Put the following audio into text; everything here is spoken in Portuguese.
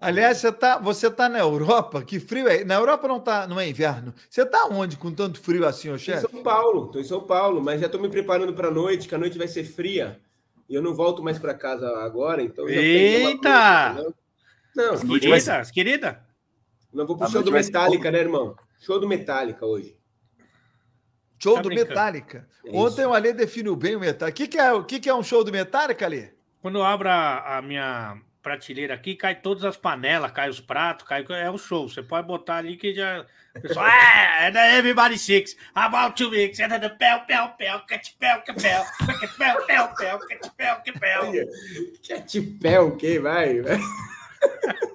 Aliás, você tá, você tá na Europa? Que frio é? Na Europa não tá, não é inverno. Você tá onde com tanto frio assim, ô chefe? Em São Paulo, tô em São Paulo, mas já tô me preparando para a noite, que a noite vai ser fria. E eu não volto mais para casa agora, então. Eita! Coisa, não, querida, mas... querida. Não vou pro show do Metallica, né, irmão? Show do Metallica hoje. Show tá do brincando. Metallica. É Ontem o Ale definiu bem o Metallica. O que, que, é, o que, que é um show do Metallica, Ale? Quando eu abro a, a minha prateleira aqui, cai todas as panelas, cai os pratos, cai. É um show. Você pode botar ali que já. pessoal, ah, é da Everybody Six. About to mix. É da pel, pel, pel, cat pel, que pel, cat pel, pel, pel, cat pel, que pel. Cat pel, que vai, vai.